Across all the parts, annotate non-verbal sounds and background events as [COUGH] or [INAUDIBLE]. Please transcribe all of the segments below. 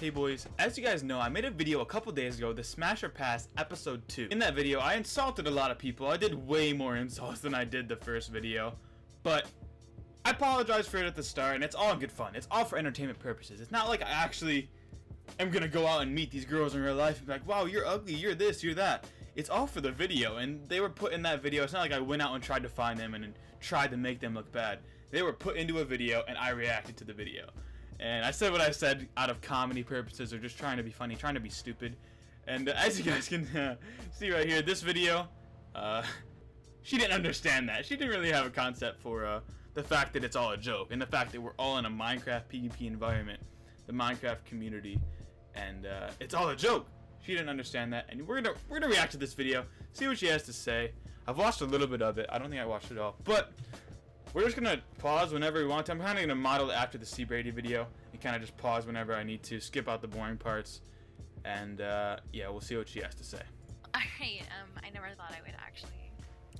Hey boys, as you guys know, I made a video a couple days ago, the Smash or Pass episode 2. In that video, I insulted a lot of people. I did way more [LAUGHS] insults than I did the first video. But I apologize for it at the start, and it's all good fun. It's all for entertainment purposes. It's not like I actually am gonna go out and meet these girls in real life and be like, wow, you're ugly, you're this, you're that. It's all for the video, and they were put in that video. It's not like I went out and tried to find them and, and tried to make them look bad. They were put into a video, and I reacted to the video. And I said what I said out of comedy purposes or just trying to be funny, trying to be stupid. And uh, as you guys can [LAUGHS] uh, see right here, this video, uh, [LAUGHS] she didn't understand that. She didn't really have a concept for uh, the fact that it's all a joke and the fact that we're all in a Minecraft PvP environment, the Minecraft community, and uh, it's all a joke. She didn't understand that, and we're gonna we're gonna react to this video, see what she has to say. I've watched a little bit of it. I don't think I watched it all, but we're just gonna pause whenever we want to. I'm kind of gonna model it after the C Brady video and kind of just pause whenever I need to, skip out the boring parts, and uh, yeah, we'll see what she has to say. Alright, um, I never thought I would actually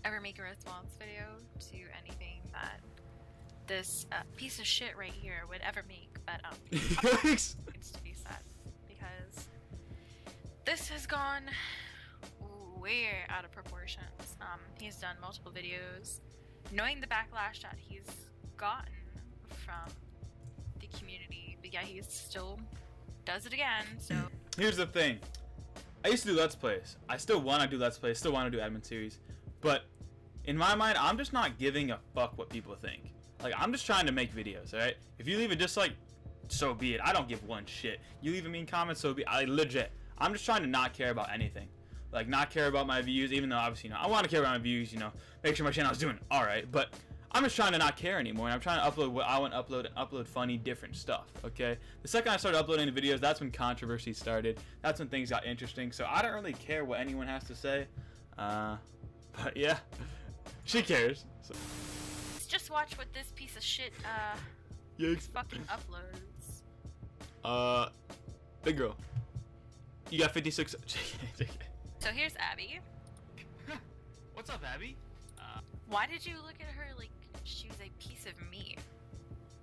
ever make a response video to anything that this uh, piece of shit right here would ever make, but um, [LAUGHS] [LAUGHS] it's to be said because this has gone way out of proportions. Um, he's done multiple videos knowing the backlash that he's gotten from the community, but yeah, he still does it again. So [CLEARS THROAT] here's the thing: I used to do Let's Plays. I still want to do Let's Plays. Still want to do admin series, but in my mind, I'm just not giving a fuck what people think. Like I'm just trying to make videos. All right. If you leave a dislike, so be it. I don't give one shit. You leave a mean comment, so be. I legit. I'm just trying to not care about anything like not care about my views, even though obviously you know I want to care about my views, you know, make sure my channel is doing all right. But I'm just trying to not care anymore, and I'm trying to upload what I want to upload and upload funny, different stuff. Okay. The second I started uploading the videos, that's when controversy started. That's when things got interesting. So I don't really care what anyone has to say. Uh, [LAUGHS] but yeah, [LAUGHS] she cares. So. Let's just watch what this piece of shit uh Yikes. fucking uploads. Uh, big girl. You got 56. [LAUGHS] So here's Abby. [LAUGHS] What's up, Abby? Uh, Why did you look at her like she was a piece of meat?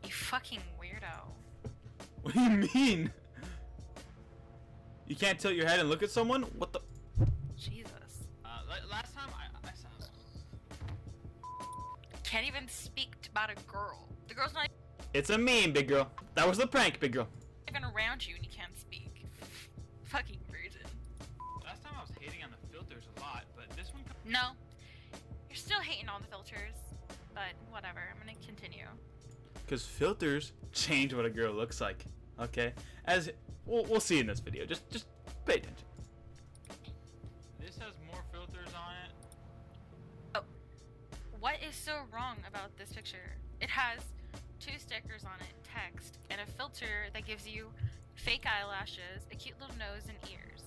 You fucking weirdo. What do you mean? You can't tilt your head and look at someone? What the? Jesus. Uh, last time I, I saw. Can't even speak about a girl. The girl's not. It's a meme, big girl. That was the prank, big girl. Even around you and you can't speak. Fucking No, you're still hating on the filters, but whatever. I'm gonna continue. Because filters change what a girl looks like. Okay, as we'll, we'll see in this video. Just just pay attention. This has more filters on it. Oh, what is so wrong about this picture? It has two stickers on it, text, and a filter that gives you fake eyelashes, a cute little nose, and ears.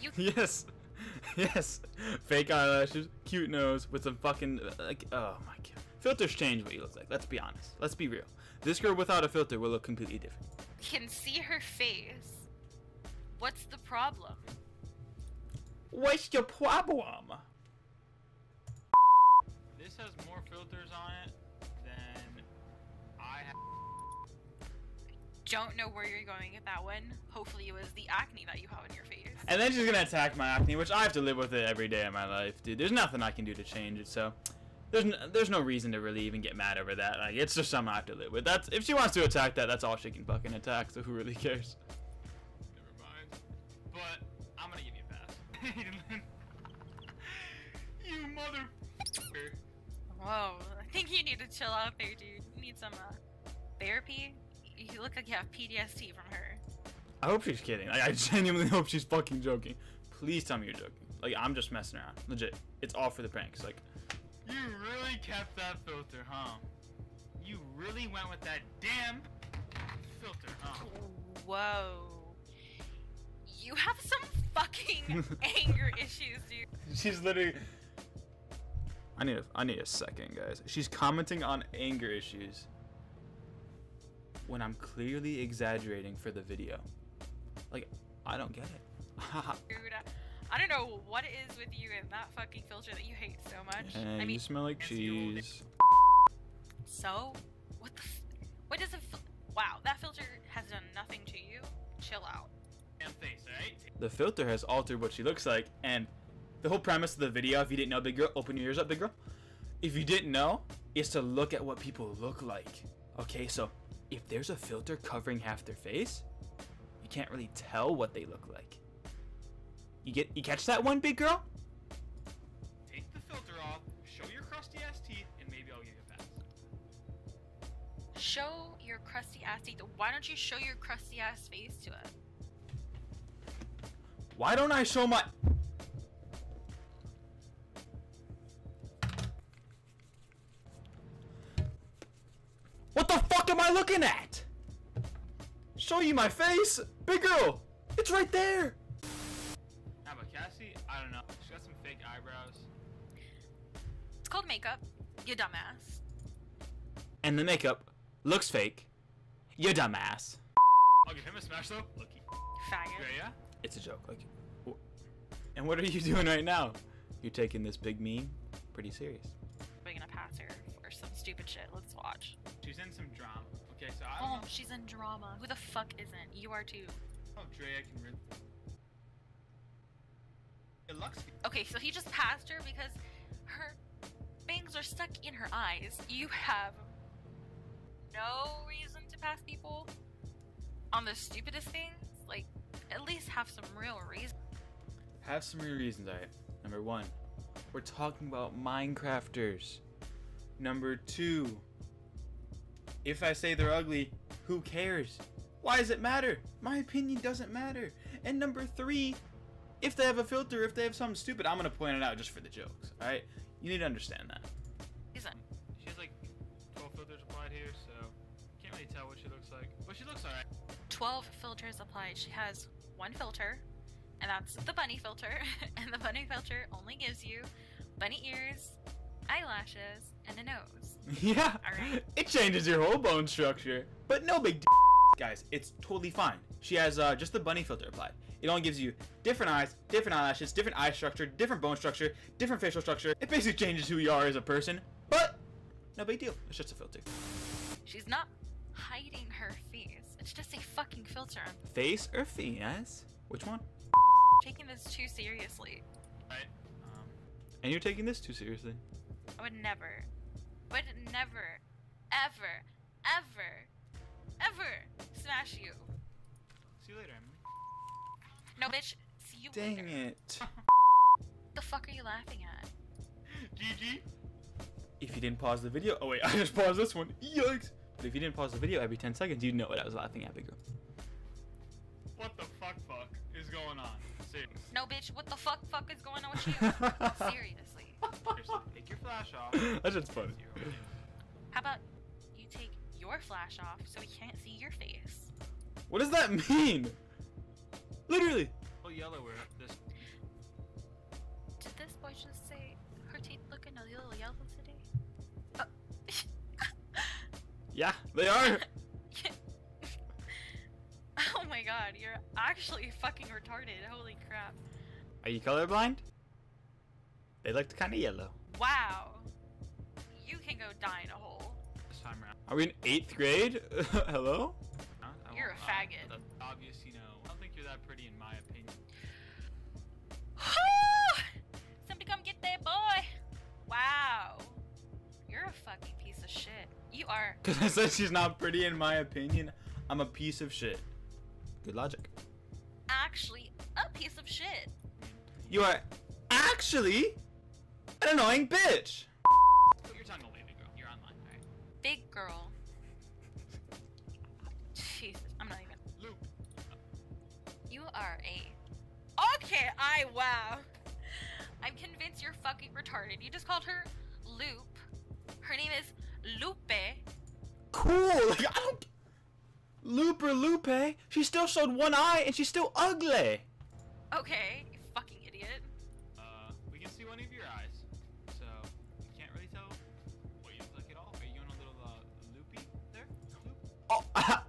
You [LAUGHS] yes, [LAUGHS] yes, fake eyelashes, cute nose with some fucking like. Oh my god, filters change what you look like. Let's be honest. Let's be real. This girl without a filter will look completely different. Can see her face. What's the problem? What's your problem? This has more filters on it than I have. Don't know where you're going with that one. Hopefully, it was the acne that you have on your face. And then she's gonna attack my acne, which I have to live with it every day of my life, dude. There's nothing I can do to change it, so there's no, there's no reason to really even get mad over that. Like it's just something I have to live with. That's if she wants to attack that, that's all she can fucking attack. So who really cares? Never mind. But I'm gonna give you a pass. [LAUGHS] you mother. Whoa, I think you need to chill out there, dude. You need some uh, therapy. You look like you have PTSD from her. I hope she's kidding. Like, I genuinely [LAUGHS] hope she's fucking joking. Please tell me you're joking. Like, I'm just messing around. Legit. It's all for the pranks. Like, you really kept that filter, huh? You really went with that damn filter, huh? Whoa. You have some fucking [LAUGHS] anger issues, dude. She's literally. I need a, I need a second, guys. She's commenting on anger issues when I'm clearly exaggerating for the video. Like, I don't get it. [LAUGHS] Dude, I don't know what it is with you and that fucking filter that you hate so much. And I mean, you smell like cheese. So, what the? what does it? Wow, that filter has done nothing to you. chill out. Face, right? The filter has altered what she looks like, and the whole premise of the video, if you didn't know, big girl, open your ears up, big girl. If you didn't know, is to look at what people look like. Okay, so if there's a filter covering half their face, you can't really tell what they look like. You get you catch that one, big girl? Take the filter off, show your crusty ass teeth, and maybe I'll give you a pass. Show your crusty ass teeth. Why don't you show your crusty ass face to us? Why don't I show my am I looking at? Show you my face? Big girl! It's right there! How about Cassie? I don't know. She got some fake eyebrows. It's called makeup. You dumbass. And the makeup looks fake. You dumbass. I'll give him a smash though. Lucky. Faggot. Yeah, yeah? It's a joke. Like, and what are you [LAUGHS] doing right now? You're taking this big meme pretty serious. We're gonna pass her for some stupid shit. Let's watch. She's in some drama. Okay, so I. Oh, know. she's in drama. Who the fuck isn't? You are too. Oh, Drea can read. It looks. Okay, so he just passed her because her bangs are stuck in her eyes. You have no reason to pass people on the stupidest things. Like, at least have some real reason. Have some real reasons, alright. Number one, we're talking about Minecrafters. Number two, if I say they're ugly, who cares? Why does it matter? My opinion doesn't matter. And number three, if they have a filter, if they have something stupid, I'm gonna point it out just for the jokes. Alright? You need to understand that. Isn't. She has like 12 filters applied here, so can't really tell what she looks like. But she looks alright. 12 filters applied. She has one filter, and that's the bunny filter. [LAUGHS] and the bunny filter only gives you bunny ears, eyelashes, and a nose. [LAUGHS] Yeah. Alright. It changes your whole bone structure. But no big deal, Guys, it's totally fine. She has uh, just the bunny filter applied. It only gives you different eyes, different eyelashes, different eye structure, different bone structure, different facial structure. It basically changes who you are as a person. But no big deal. It's just a filter. She's not hiding her face. It's just a fucking filter. Face or face? Which one? Taking this too seriously. Right. Um, and you're taking this too seriously. I would never, would never, ever, ever, ever smash you. See you later, Emily. No, bitch. See you Dang later. it. [LAUGHS] the fuck are you laughing at? GG. If you didn't pause the video, oh wait, [LAUGHS] I just paused this one. Yikes. But if you didn't pause the video every 10 seconds, you'd know what I was laughing at, big girl. What the fuck fuck is going on? Seriously. No, bitch, what the fuck fuck is going on with you? [LAUGHS] Seriously. Seriously, take your flash off. That's just funny. How about you take your flash off so we can't see your face? What does that mean? Literally. Oh, yellow where this. Did this boy just say her teeth looking a little yellow today? Uh, [LAUGHS] yeah, they are. [LAUGHS] oh my god, you're actually fucking retarded. Holy crap. Are you colorblind? They looked kind of yellow. Wow. You can go die in a hole. This time around. Are we in eighth grade? [LAUGHS] Hello? You're a faggot. That's obvious, you know. I don't think you're that pretty in my opinion. [SIGHS] Somebody come get that boy. Wow. You're a fucking piece of shit. You are. [LAUGHS] Because I said she's not pretty in my opinion. I'm a piece of shit. Good logic. Actually, a piece of shit. You are actually an annoying bitch. Put your tongue away, big girl. You're online, alright? Big girl. Jesus, I'm not even. Luke. You are a. Okay, I wow. I'm convinced you're fucking retarded. You just called her Loop. Her name is Lupe. Cool. Like [LAUGHS] I don't. Loop or Lupe. She still showed one eye and she's still ugly. Okay, you fucking idiot. Uh, we can see one of your eyes,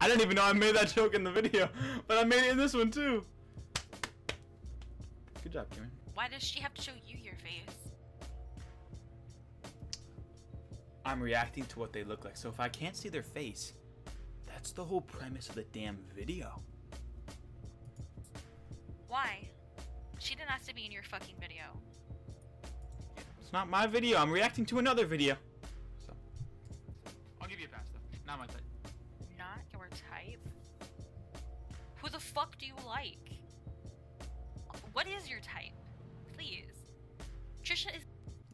I didn't even know I made that joke in the video, but I made it in this one too. Good job, Kieran. Why does she have to show you your face? I'm reacting to what they look like, so if I can't see their face, that's the whole premise of the damn video. Why? She didn't ask to be in your fucking video. It's not my video. I'm reacting to another video.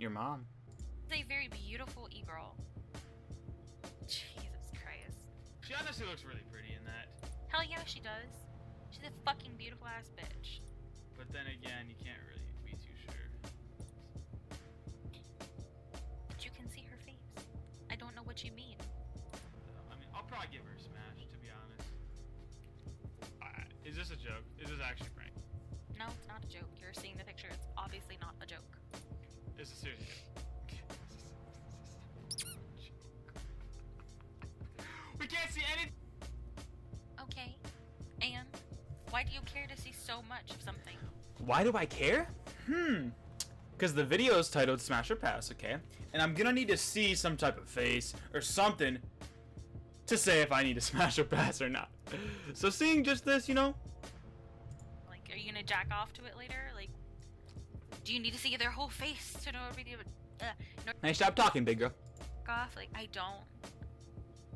Your mom. She's a very beautiful e-girl. Jesus Christ. She honestly looks really pretty in that. Hell yeah, she does. She's a fucking beautiful ass bitch. But then again, you can't really be too sure. But you can see her face. I don't know what you mean. I mean, I'll probably give her a smash, to be honest. Uh, is this a joke? Is this actually a prank? No, it's not a joke. You're seeing This is serious. we can't see anything. Okay. And why do you care to see so much of something? Why do I care? Hmm. Because the video is titled Smash or Pass, okay? And I'm gonna need to see some type of face or something to say if I need to [LAUGHS] smash or pass or not. So seeing just this, you know, Like, are you gonna jack off to it later? Like, do you need to see their whole face to know everything? Uh, no, hey, stop talking, big girl. jack off. Like, I don't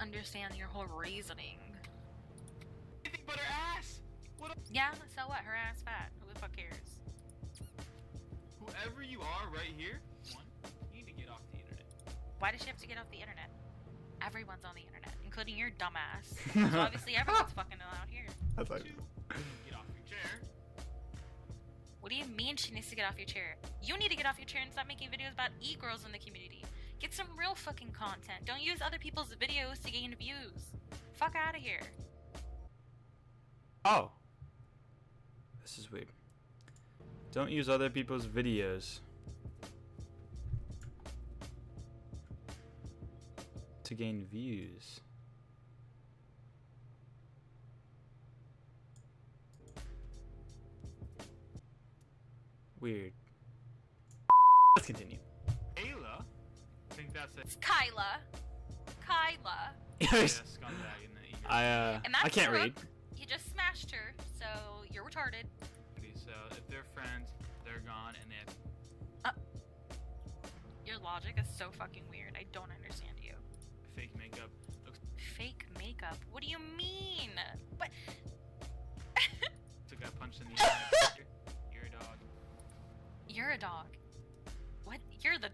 understand your whole reasoning. Anything but her ass. What a- Yeah, so what? Her ass fat. Who the fuck cares? Whoever you are right here, one, you need to get off the internet. Why does she have to get off the internet? Everyone's on the internet, including your dumbass. [LAUGHS] so obviously everyone's fucking out here. That's like, get off your chair. What do you mean she needs to get off your chair? You need to get off your chair and stop making videos about e-girls in the community. Get some real fucking content. Don't use other people's videos to gain views. Fuck out of here. Oh. This is weird. Don't use other people's videos. To gain views. Weird. Let's continue. Ayla? I think that's it. It's Kyla. Kyla. [LAUGHS] it. scumbag in the I uh I can't Brooke. read. You just smashed her, so you're retarded. So if they're friends, they're gone and they have Your logic is so fucking weird. I don't understand you. fake makeup. Looks Fake makeup. What do you mean? What?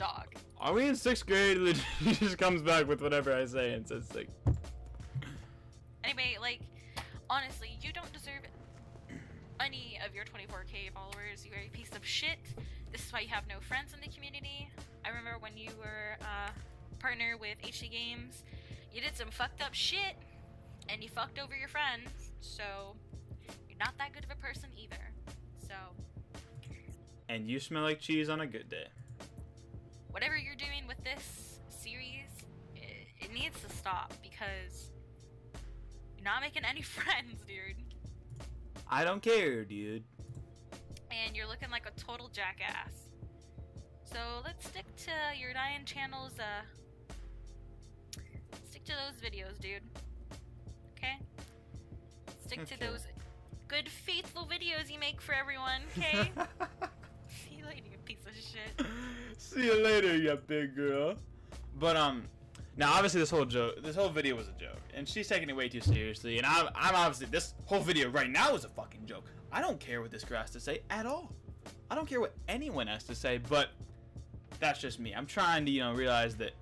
Dog. Are we in sixth grade? [LAUGHS] he just comes back with whatever I say and says like, Anyway, like, honestly, you don't deserve any of your 24k followers. You are a piece of shit. This is why you have no friends in the community. I remember when you were uh, partner with HD Games, you did some fucked up shit, and you fucked over your friends. So you're not that good of a person either. So and you smell like cheese on a good day. Whatever you're doing with this series, it, it needs to stop because you're not making any [LAUGHS] friends, dude. I don't care, dude. and you're looking like a total jackass. So let's stick to your Diane channel's uh stick to those videos, dude. Okay? Stick to those good faithful videos you make for everyone, okay? [LAUGHS] [LAUGHS] See you later, you piece of shit. See you later, you big girl. But um, now obviously this whole joke, this whole video was a joke, and she's taking it way too seriously. And I'm, I'm obviously this whole video right now is a fucking joke. I don't care what this girl has to say at all. I don't care what anyone has to say, but that's just me. I'm trying to you know realize that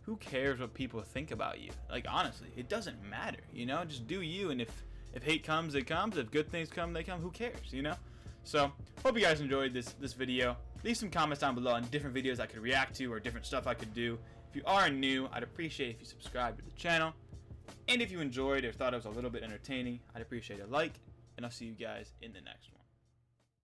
who cares what people think about you? Like honestly, it doesn't matter. You know, just do you, and if if hate comes, it comes. If good things come, they come. Who cares? You know. So hope you guys enjoyed this this video. Leave some comments down below on different videos I could react to or different stuff I could do. If you are new, I'd appreciate if you subscribe to the channel. And if you enjoyed or thought it was a little bit entertaining, I'd appreciate a like. And I'll see you guys in the next one.